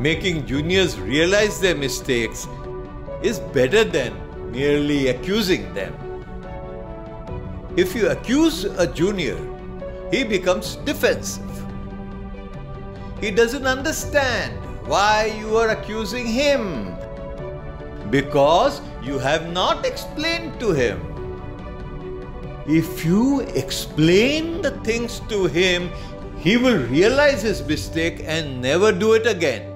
making juniors realize their mistakes is better than merely accusing them. If you accuse a junior, he becomes defensive. He doesn't understand why you are accusing him because you have not explained to him. If you explain the things to him, he will realize his mistake and never do it again.